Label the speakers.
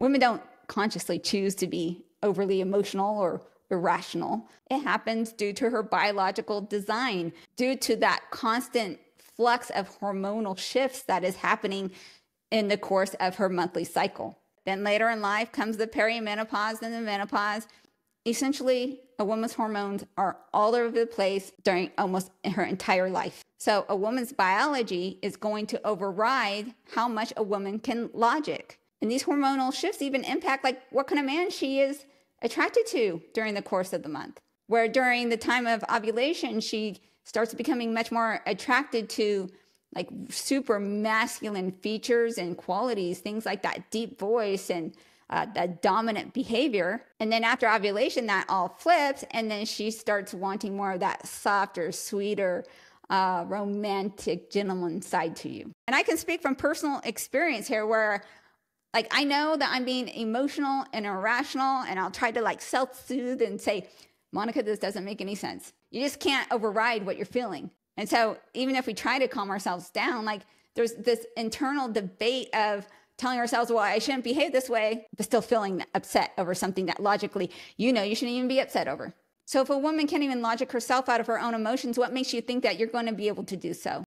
Speaker 1: Women don't consciously choose to be overly emotional or irrational. It happens due to her biological design, due to that constant flux of hormonal shifts that is happening in the course of her monthly cycle. Then later in life comes the perimenopause and the menopause. Essentially, a woman's hormones are all over the place during almost her entire life. So, a woman's biology is going to override how much a woman can logic. And these hormonal shifts even impact like what kind of man she is attracted to during the course of the month. Where during the time of ovulation, she starts becoming much more attracted to like super masculine features and qualities, things like that deep voice and uh, that dominant behavior. And then after ovulation, that all flips. And then she starts wanting more of that softer, sweeter, uh, romantic gentleman side to you. And I can speak from personal experience here where like I know that I'm being emotional and irrational and I'll try to like self-soothe and say, Monica, this doesn't make any sense. You just can't override what you're feeling. And so even if we try to calm ourselves down, like there's this internal debate of telling ourselves, well, I shouldn't behave this way, but still feeling upset over something that logically you know you shouldn't even be upset over. So if a woman can't even logic herself out of her own emotions, what makes you think that you're going to be able to do so?